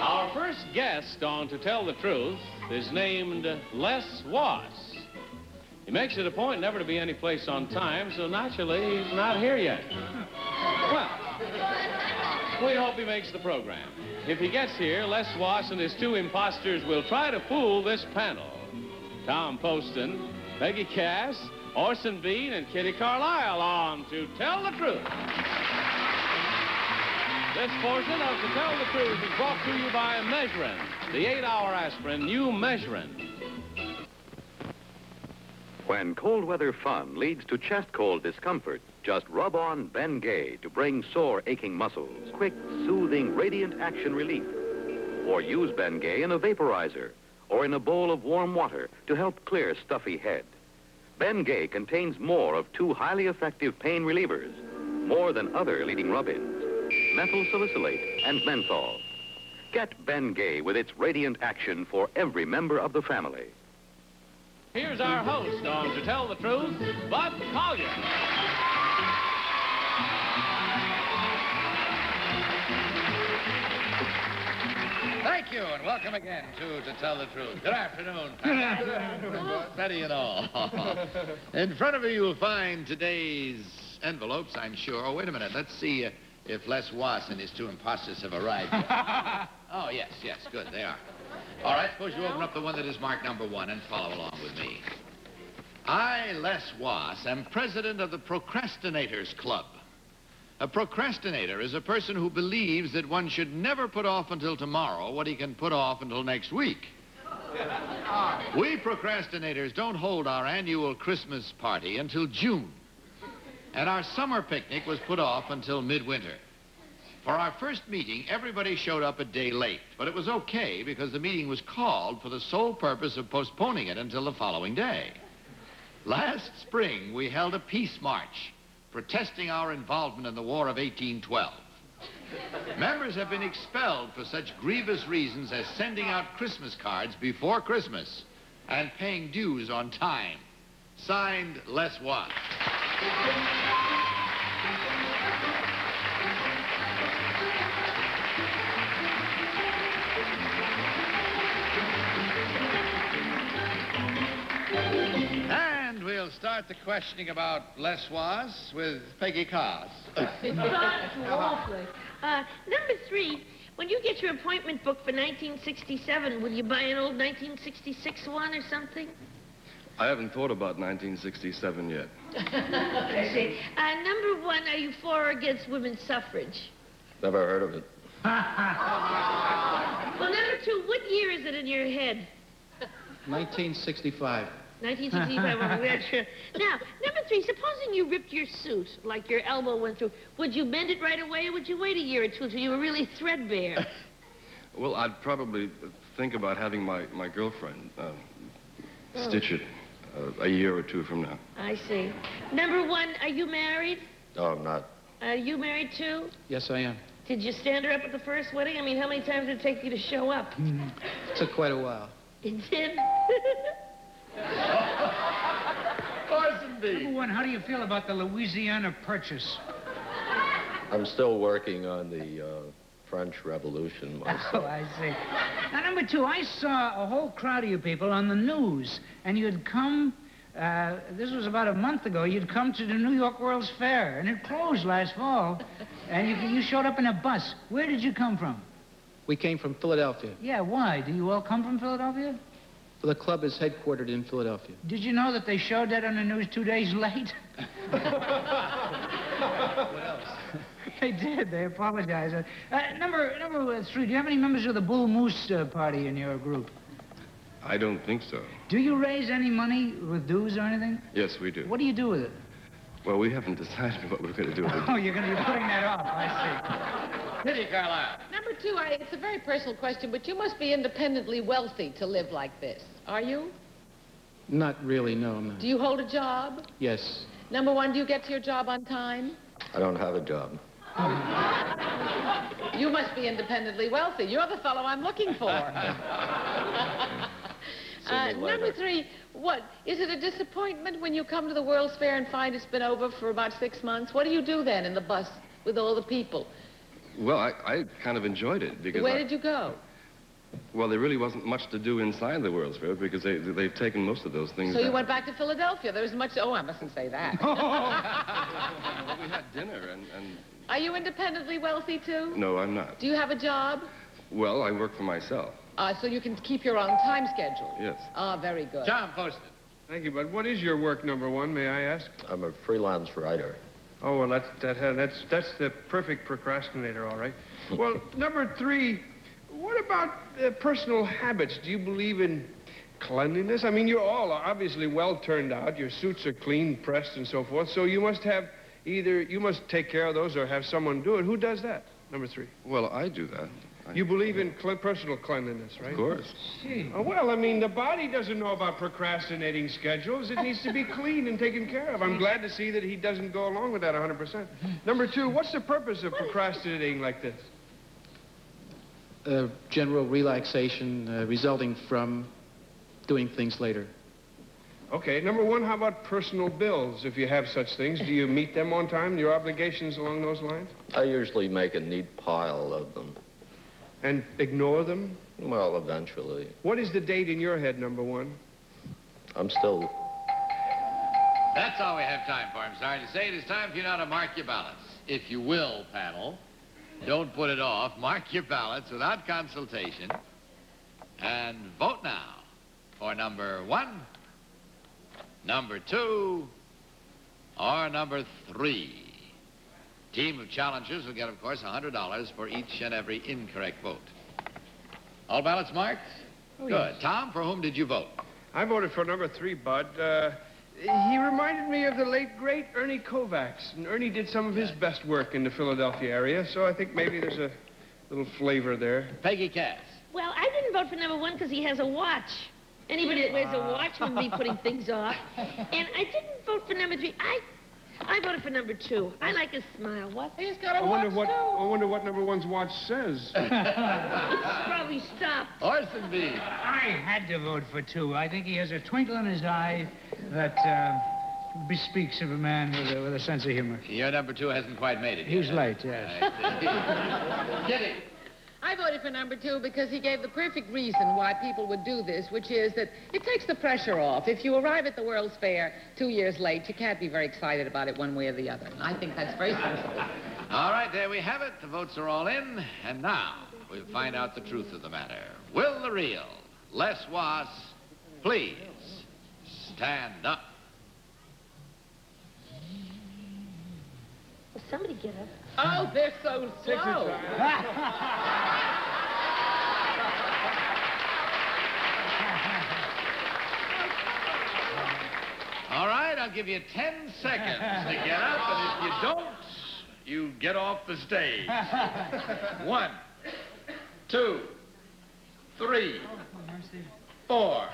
Our first guest on To Tell the Truth is named Les Wass. He makes it a point never to be any place on time, so naturally he's not here yet. Well, we hope he makes the program. If he gets here, Les Wass and his two imposters will try to fool this panel. Tom Poston, Peggy Cass, Orson Bean, and Kitty Carlisle on To Tell the Truth. This portion of To Tell the Truth is brought to you by Measurin, the eight-hour aspirin, new Measurin. When cold weather fun leads to chest cold discomfort, just rub on Ben Gay to bring sore, aching muscles quick, soothing, radiant action relief. Or use Ben Gay in a vaporizer or in a bowl of warm water to help clear stuffy head. Ben Gay contains more of two highly effective pain relievers, more than other leading rub-ins, methyl salicylate and menthol. Get Ben Gay with its radiant action for every member of the family. Here's our host on To Tell the Truth, Bud Collyer. Thank you, and welcome again to To Tell the Truth. Good afternoon. Good afternoon. Betty and all. In front of you, you'll find today's envelopes, I'm sure. Oh, wait a minute. Let's see uh, if Les Wass and his two imposters have arrived. oh, yes, yes, good. They are. All right, suppose you open up the one that is marked number one and follow along with me. I, Les Wass, am president of the Procrastinators Club. A procrastinator is a person who believes that one should never put off until tomorrow what he can put off until next week. We procrastinators don't hold our annual Christmas party until June. And our summer picnic was put off until midwinter. For our first meeting, everybody showed up a day late. But it was okay because the meeting was called for the sole purpose of postponing it until the following day. Last spring, we held a peace march protesting our involvement in the War of 1812. Members have been expelled for such grievous reasons as sending out Christmas cards before Christmas and paying dues on time. Signed, Les Wass. We'll the questioning about Les Wass with Peggy Cass. It's not awfully. Uh, number three, when you get your appointment book for 1967, will you buy an old 1966 one or something? I haven't thought about 1967 yet. I see. Uh, number one, are you for or against women's suffrage? Never heard of it. Well, number two, what year is it in your head? 1965. 1965, well, we're not. Now, number three, supposing you ripped your suit, like your elbow went through, would you mend it right away, or would you wait a year or two until you were really threadbare? Well, I'd probably think about having my, my girlfriend uh, stitch it uh, a year or two from now. I see. Number one, are you married? No, I'm not. Are you married too? Yes, I am. Did you stand her up at the first wedding? I mean, how many times did it take you to show up? It took quite a while. It did. Orson Bean Number one, how do you feel about the Louisiana Purchase? I'm still working on the uh, French Revolution Oh. I see. Now, number two, I saw a whole crowd of you people on the news, and you'd come, uh, this was about a month ago, you'd come to the New York World's Fair, and it closed last fall, and you, you showed up in a bus. Where did you come from? We came from Philadelphia. Yeah, why? Do you all come from Philadelphia? The club is headquartered in Philadelphia. Did you know that they showed that on the news two days late? What else? They did. They apologized. Uh, uh, number number three. Do you have any members of the Bull Moose uh, party in your group? I don't think so. Do you raise any money with dues or anything? Yes, we do. What do you do with it? Well, we haven't decided what we're going to do with. Oh, you're going to be putting that off. I Kitty Carlisle. Number two, I, it's a very personal question, but you must be independently wealthy to live like this. Are you? Not really, no, I'm not. Do you hold a job? Yes. Number one, do you get to your job on time? I don't have a job. You must be independently wealthy. You're the fellow I'm looking for. Uh, number three, what? Is it a disappointment when you come to the World's Fair and find it's been over for about six months? What do you do then in the bus with all the people? Well, I, I kind of enjoyed it because Where I- did you go? well, there really wasn't much to do inside the World's Fair because they they've taken most of those things. So you down. went back to Philadelphia. There was much. Oh, I mustn't say that. Oh. Well, we had dinner and, and Are you independently wealthy too? no, I'm not. Do you have a job? Well, I work for myself. Uh, so you can keep your own time schedule. Yes. Ah, very good. Tom Poston. Thank you, bud. What is your work number one, may I ask? I'm a freelance writer. Oh, well, that's, that, uh, that's, that's the perfect procrastinator, all right. Well, number three, what about uh, personal habits? Do you believe in cleanliness? I mean, you're all obviously well turned out. Your suits are clean, pressed, and so forth. So you must have either, you must take care of those or have someone do it. Who does that? Number three. Well, I do that. I, You believe in cle personal cleanliness, right? of course. Oh, well, I mean, the body doesn't know about procrastinating schedules. It needs to be clean and taken care of. I'm glad to see that he doesn't go along with that 100%. Number two, what's the purpose of procrastinating like this? Uh, general relaxation uh, resulting from doing things later. Okay, number one, how about personal bills, if you have such things? Do you meet them on time, your obligations along those lines? I usually make a neat pile of them. And ignore them? Well, eventually. What is the date in your head, number one? I'm still That's all we have time for. I'm sorry to say it is time for you now to mark your ballots. If you will, panel, don't put it off. Mark your ballots without consultation. And vote now for number one, number two, or number three. Team of challengers will get, of course, $100 for each and every incorrect vote. All ballots marked? Good. Tom, for whom did you vote? I voted for number three, Bud. Uh, he reminded me of the late, great Ernie Kovacs. And Ernie did some of his best work in the Philadelphia area, so I think maybe there's a little flavor there. Peggy Cass. Well, I didn't vote for number one because he has a watch. Anybody that wears a watch would be putting things off. And I didn't vote for number three. I, I voted for number two. I like his smile. What? He's got a I wonder watch, what too. I wonder what number one's watch says. It's probably stopped. Orson Bean. I had to vote for two. I think he has a twinkle in his eye that uh, bespeaks of a man with a, with a sense of humor. Your number two hasn't quite made it. He's yet. late, yes. Kitty. I voted for number two because he gave the perfect reason why people would do this, which is that it takes the pressure off. If you arrive at the World's Fair two years late, you can't be very excited about it one way or the other. I think that's very sensible. All right, there we have it. The votes are all in. And now we'll find out the truth of the matter. Will the real Les Wass please stand up? Somebody get up? Oh, they're so slow. All right, I'll give you 10 seconds to get up, and if you don't, you get off the stage. One, two, three, four,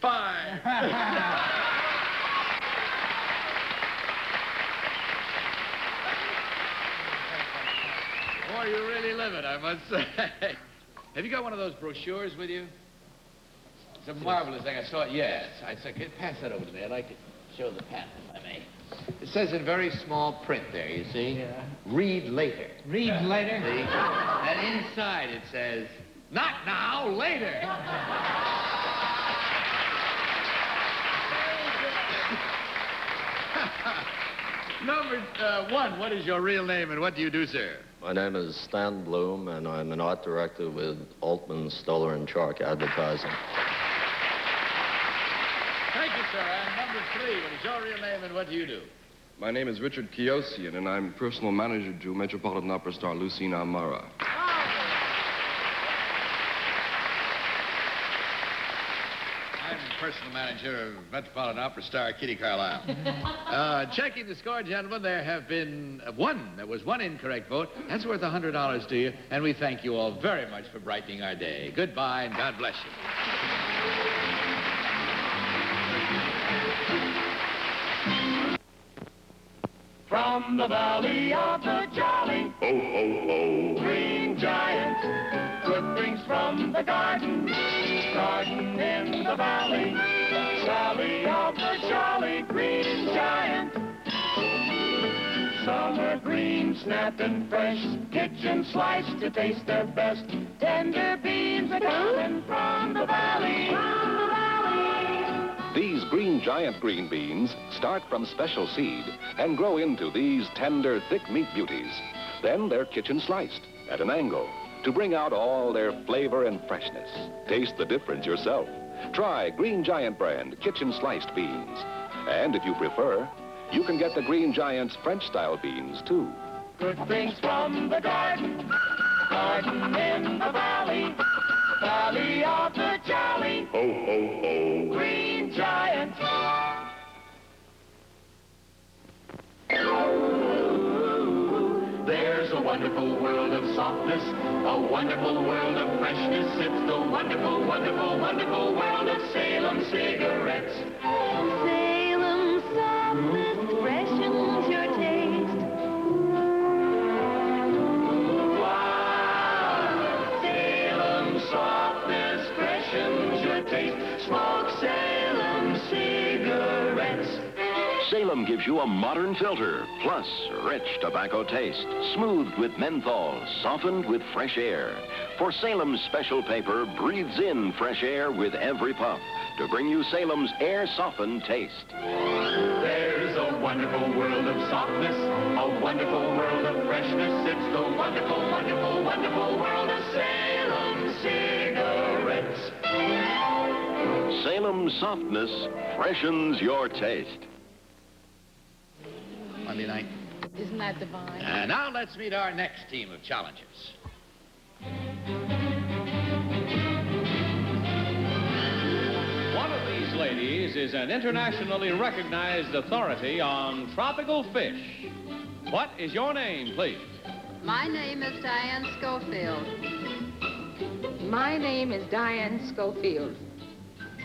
five. Boy, you really live it, I must say. Have you got one of those brochures with you? It's a marvelous thing. I saw it. Yes. I said, "Can pass that over to me? I'd like to show the pattern, if I may. It says in very small print there, you see? Yeah. Read later. Read later. See? And inside it says, not now, later. Number uh, one, what is your real name and what do you do, sir? My name is Stan Bloom, and I'm an art director with Altman, Stoller, and Chalk Advertising. Thank you, sir. And number three, what is your real name and what do you do? My name is Richard Kiosian, and I'm personal manager to Metropolitan Opera star Lucine Amara. I'm personal manager of Metropolitan Opera star Kitty Carlisle. uh, checking the score, gentlemen, there have been uh, one. There was one incorrect vote. That's worth $100 to you, and we thank you all very much for brightening our day. Goodbye, and God bless you. From the valley of the jolly. Ho, ho, ho. Green giant, good things from the garden, garden in the valley, valley of the jolly green giant. Summer green, snapped and fresh, kitchen sliced to taste their best. Tender beans are coming from the valley, from the valley. These green giant green beans start from special seed and grow into these tender, thick meat beauties. Then they're kitchen sliced at an angle to bring out all their flavor and freshness. Taste the difference yourself. Try Green Giant brand kitchen sliced beans. And if you prefer, you can get the Green Giant's French-style beans, too. Good things from the garden, garden in the valley, valley of the jolly. Ho, ho, ho. Green giant. There's a wonderful world of softness, a wonderful world of freshness. It's the wonderful, wonderful, wonderful world of Salem cigarettes. Salem gives you a modern filter, plus rich tobacco taste, smoothed with menthol, softened with fresh air. For Salem's special paper breathes in fresh air with every puff to bring you Salem's air-softened taste. There's a wonderful world of softness, a wonderful world of freshness. It's the wonderful, wonderful, wonderful world of Salem cigarettes. Salem's softness freshens your taste. Monday night. Isn't that divine? And now let's meet our next team of challengers. One of these ladies is an internationally recognized authority on tropical fish. What is your name, please? My name is Diane Schofield. My name is Diane Schofield.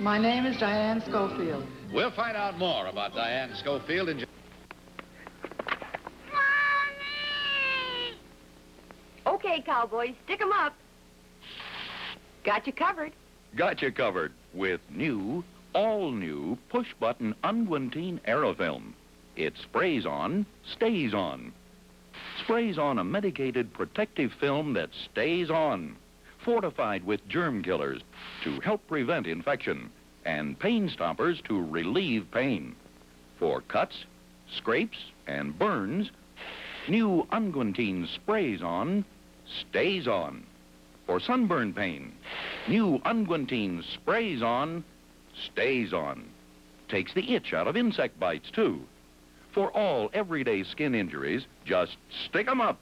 My name is Diane Schofield. We'll find out more about Diane Schofield in Okay, cowboys, stick 'em up. Got you covered. Got you covered with new, all-new push-button unguentine aerofilm. It sprays on, stays on. Sprays on a medicated protective film that stays on. Fortified with germ killers to help prevent infection and pain stoppers to relieve pain. For cuts, scrapes, and burns, new unguentine sprays on, stays on. For sunburn pain, new unguentine sprays on, stays on. Takes the itch out of insect bites, too. For all everyday skin injuries, just stick 'em up.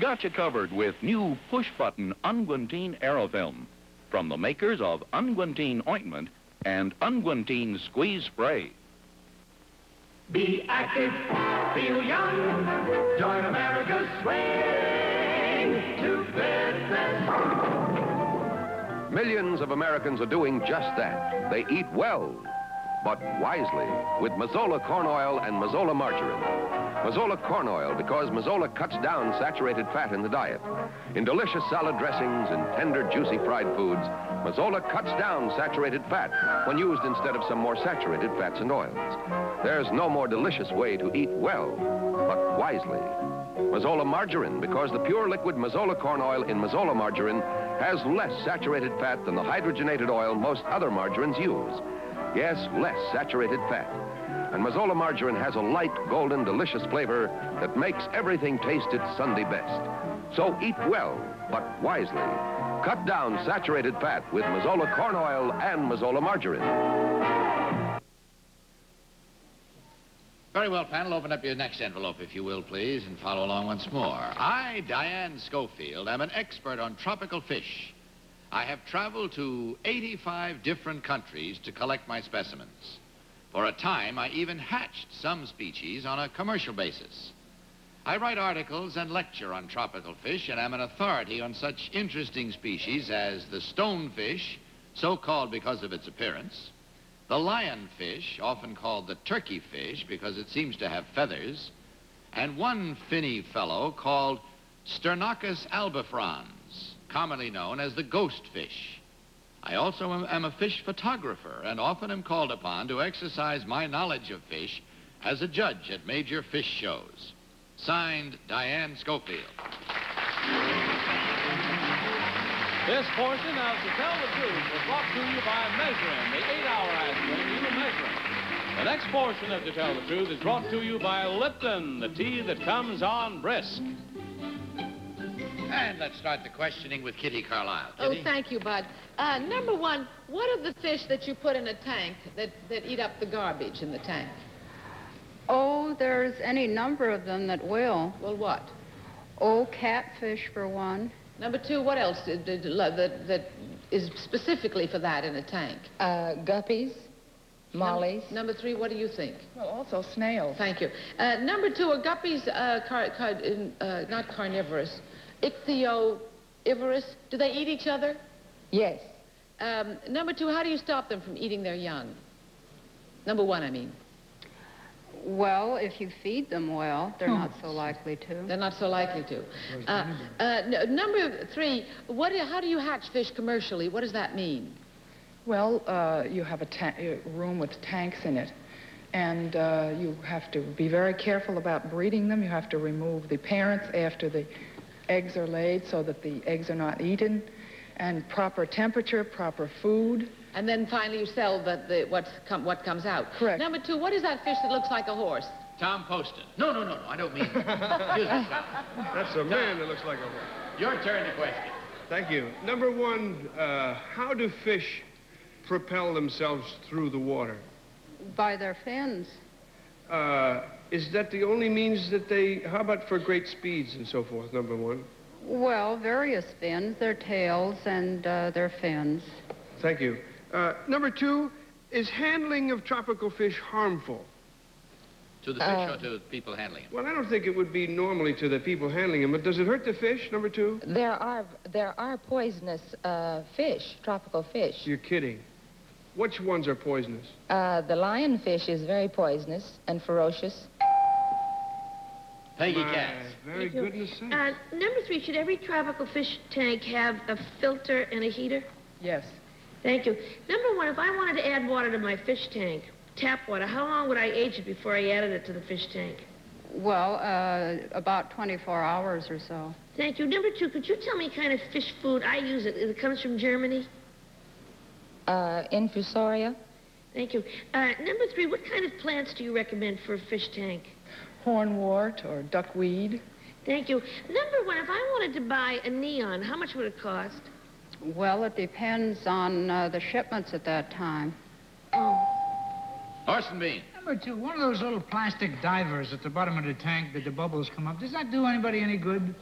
Got you covered with new push-button unguentine aerofilm from the makers of unguentine ointment and unguentine squeeze spray. Be active, feel young. Join America's swing Millions of Americans are doing just that. They eat well, but wisely, with Mazola corn oil and Mazola margarine. Mazola corn oil because Mazola cuts down saturated fat in the diet. In delicious salad dressings and tender, juicy fried foods, Mazola cuts down saturated fat when used instead of some more saturated fats and oils. There's no more delicious way to eat well, but wisely. Mazola margarine because the pure liquid Mazola corn oil in Mazola margarine has less saturated fat than the hydrogenated oil most other margarines use. Yes, less saturated fat. And Mazola margarine has a light, golden, delicious flavor that makes everything taste its Sunday best. So eat well, but wisely. Cut down saturated fat with Mazola corn oil and Mazola margarine. Very well, panel. Open up your next envelope, if you will, please, and follow along once more. I, Diane Schofield, am an expert on tropical fish. I have traveled to 85 different countries to collect my specimens. For a time, I even hatched some species on a commercial basis. I write articles and lecture on tropical fish and am an authority on such interesting species as the stonefish, so called because of its appearance, the lionfish, often called the turkey fish because it seems to have feathers, and one finny fellow called Sternarchus albifrons, commonly known as the ghost fish. I also am, am a fish photographer and often am called upon to exercise my knowledge of fish as a judge at major fish shows. Signed, Diane Schofield. This portion of To Tell the Truth was brought to you by Measurin, the eight-hour aspirin you Measurin. The next portion of To Tell the Truth is brought to you by Lipton, the tea that comes on brisk. And let's start the questioning with Kitty Carlisle. Oh, thank you, Bud. Uh, number one, what are the fish that you put in a tank that, that eat up the garbage in the tank? Oh, there's any number of them that will. Well, what? Oh, catfish for one. Number two, what else did, did, that, that is specifically for that in a tank? Uh, guppies, mollies. Num- number three, what do you think? Well, also snails. Thank you. Uh, number two, are guppies uh, car, car, uh, not carnivorous, ichthyoivorous? Do they eat each other? Yes. Um, number two, how do you stop them from eating their young? Number one, I mean. Well, if you feed them well, they're not so likely to. They're not so likely to. Uh, uh, number three, what, how do you hatch fish commercially? What does that mean? Well, uh, you have a, ta- room with tanks in it, and uh, you have to be very careful about breeding them. You have to remove the parents after the eggs are laid so that the eggs are not eaten, and proper temperature, proper food. And then finally you sell the, the, what's com- what comes out. Correct. Number two, what is that fish that looks like a horse? Tom Poston. No, no, no, no, I don't mean. Excuse me, That's a man that looks like a horse. Your turn to question. Thank you. Number one, uh, how do fish propel themselves through the water? By their fins. Uh, is that the only means that they, how about for great speeds and so forth, number one? Well, various fins, their tails and uh, their fins. Thank you. Uh, number two, is handling of tropical fish harmful? To the fish Uh, or to the people handling it? Well, I don't think it would be normally to the people handling them, but does it hurt the fish, number two? There are there are poisonous uh, fish, tropical fish. You're kidding. Which ones are poisonous? Uh, the lionfish is very poisonous and ferocious. Peggy My Cass. Very Thank you. goodness sakes. Uh, number three, should every tropical fish tank have a filter and a heater? Yes. Thank you. Number one, if I wanted to add water to my fish tank, tap water, how long would I age it before I added it to the fish tank? Well, uh, about 24 hours or so. Thank you. Number two, could you tell me kind of fish food I use? It, it comes from Germany. Uh, infusoria, Thank you. Uh, number three, what kind of plants do you recommend for a fish tank? hornwort or duckweed. Thank you. Number one, if I wanted to buy a neon, how much would it cost? Well, it depends on uh, the shipments at that time. Oh. Orson Bean. Number two, one of those little plastic divers at the bottom of the tank that the bubbles come up, does that do anybody any good?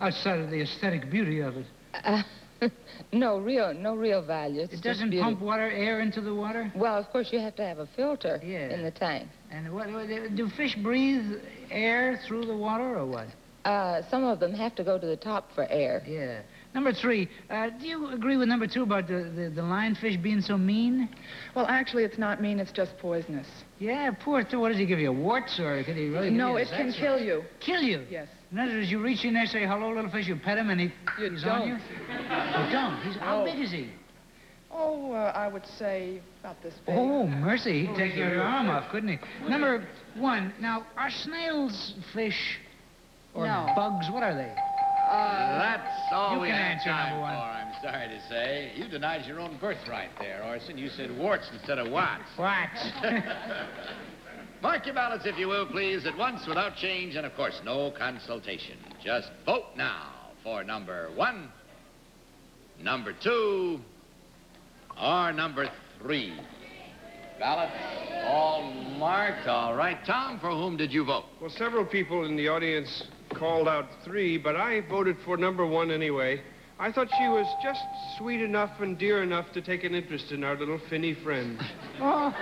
Outside of the aesthetic beauty of it. Uh, no real no real value. It's It doesn't beauty. pump water, air into the water? Well, of course, you have to have a filter Yeah. in the tank. And what, what- do fish breathe air through the water or what? Uh, some of them have to go to the top for air. Yeah. Number three, uh, do you agree with number two about the, the, the lionfish being so mean? Well, actually, it's not mean. It's just poisonous. Yeah, poor thing. What does he give you, A warts, or can he really no, it can kill you. Kill you? Yes. In other words, you reach in there, say, hello, little fish, you pet him, and he, You he's don't. on you? You don't? He's, how big is he? Oh, uh, I would say about this big. Oh, mercy. He'd take your arm off, couldn't he? Number one, now, are snails fish or No. bugs? What are they? Uh, That's all You we can have answer time number one. for, I'm sorry to say. You denied your own birthright there, Orson. You said warts instead of watts. What? Mark your ballots, if you will, please, at once without change and, of course, no consultation. Just vote now for number one, number two, or number three. Ballots all marked. All right. Tom, for whom did you vote? Well, several people in the audience called out three, but I voted for number one anyway. I thought she was just sweet enough and dear enough to take an interest in our little finny friend. Oh.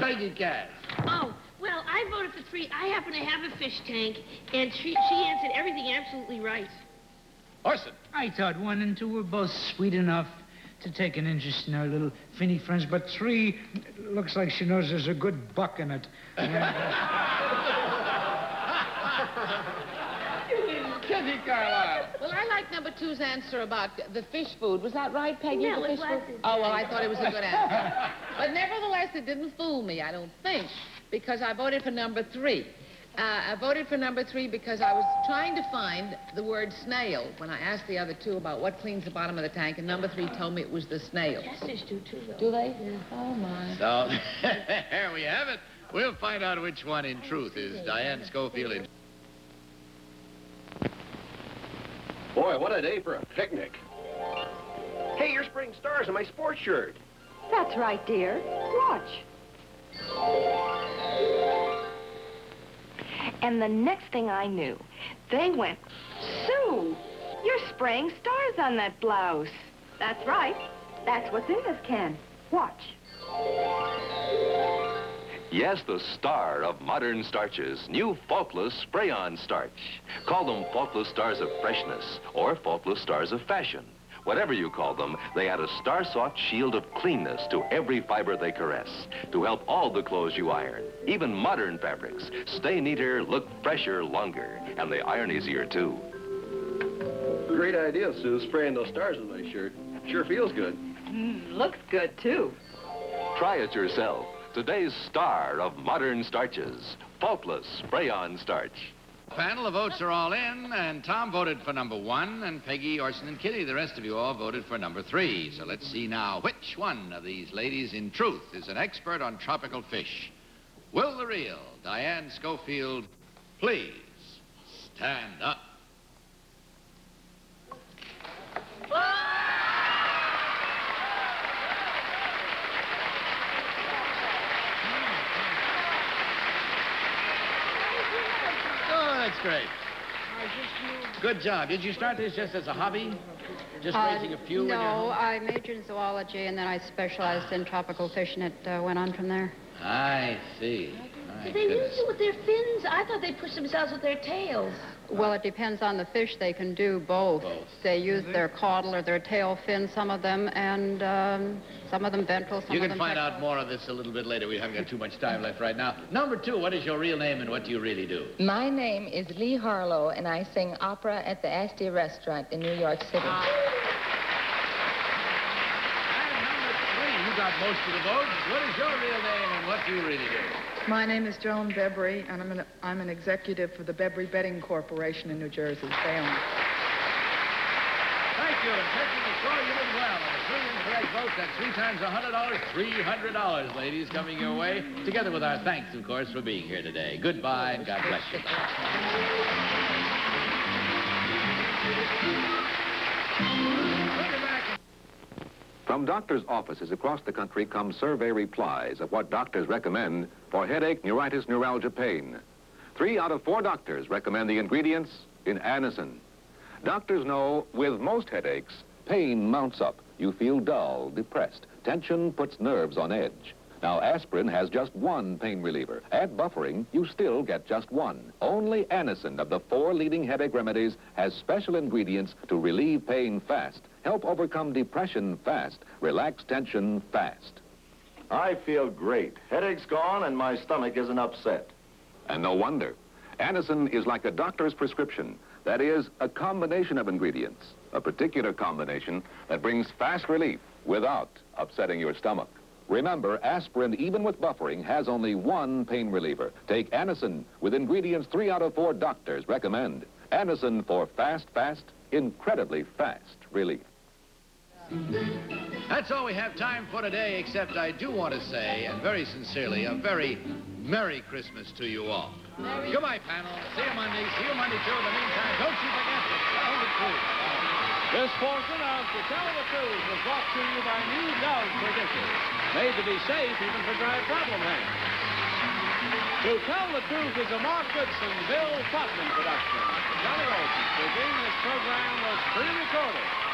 Peggy Cass. Oh, well, I voted for three. I happen to have a fish tank, and she, she answered everything absolutely right. Orson. I thought one and two were both sweet enough to take an interest in our little finny friends, but three looks like she knows there's a good buck in it. And, uh, Kitty Carlisle. Well, I like number two's answer about the fish food. Was that right, Peggy? Yeah, the it fish was. food? Oh, well, I thought it was a good answer. but nevertheless, it didn't fool me, I don't think, because I voted for number three. Uh, I voted for number three because I was trying to find the word snail when I asked the other two about what cleans the bottom of the tank, and number three told me it was the snail. Catfish do too, though. Do they? Oh, my. So, there we have it. We'll find out which one, in truth, is Diane Schofield. In- Boy, what a day for a picnic. Hey, you're spraying stars on my sports shirt. That's right, dear. Watch. And the next thing I knew, they went, Sue, you're spraying stars on that blouse. That's right. That's what's in this can. Watch. Yes, the star of modern starches, new faultless spray-on starch. Call them faultless stars of freshness or faultless stars of fashion. Whatever you call them, they add a star-sought shield of cleanness to every fiber they caress to help all the clothes you iron, even modern fabrics, stay neater, look fresher longer, and they iron easier, too. Great idea, Sue, spraying those stars on my shirt. Sure feels good. Mm, looks good, too. Try it yourself. Today's star of modern starches, faultless spray-on starch. Panel of votes are all in, and Tom voted for number one, and Peggy, Orson, and Kitty, the rest of you all voted for number three. So let's see now which one of these ladies, in truth, is an expert on tropical fish. Will the real Diane Schofield please stand up? Oh, that's great. Good job. Did you start this just as a hobby? Just Uh, raising a few? No. I majored in zoology, and then I specialized in tropical fish, and it uh, went on from there. I see. My Do they use it with their fins? I thought they push themselves with their tails. Well, it depends on the fish. They can do both. They use their caudal or their tail fin, some of them, and um, some of them ventral, some You of can them find out more of this a little bit later. We haven't got too much time left right now. Number two, what is your real name and what do you really do? My name is Lee Harlow, and I sing opera at the Astor Restaurant in New York City. And number Three, you got most of the votes. What is your real name and what do you really do? My name is Joan Bebry, and I'm an, I'm an executive for the Bebry Betting Corporation in New Jersey. Own it. Thank you. And the score, you did well. And three incorrect votes, that's three times a hundred dollars, three hundred dollars, ladies, coming your way. Together with our thanks, of course, for being here today. Goodbye and God bless you. From doctors' offices across the country come survey replies of what doctors recommend for headache, neuritis, neuralgia pain. Three out of four doctors recommend the ingredients in Anacin. Doctors know with most headaches, pain mounts up. You feel dull, depressed. Tension puts nerves on edge. Now, aspirin has just one pain reliever. Add buffering, you still get just one. Only Anacin of the four leading headache remedies has special ingredients to relieve pain fast, help overcome depression fast, relax tension fast. I feel great. Headache's gone and my stomach isn't upset. And no wonder. Anacin is like a doctor's prescription. That is, a combination of ingredients, a particular combination that brings fast relief without upsetting your stomach. Remember, aspirin, even with buffering, has only one pain reliever. Take Anacin with ingredients three out of four doctors recommend. Anacin for fast, fast, incredibly fast relief. That's all we have time for today, except I do want to say, and very sincerely, a very Merry Christmas to you all. Goodbye, panel. See you Monday. See you Monday, too. In the meantime, don't you forget to tell the truth. This portion of To Tell the Truth was brought to you by New Dove Traditions, made to be safe even for dry problem hands. To Tell the Truth is a Mark Goodson, Bill Todman production. Johnny Olson speaking. This program was pre-recorded.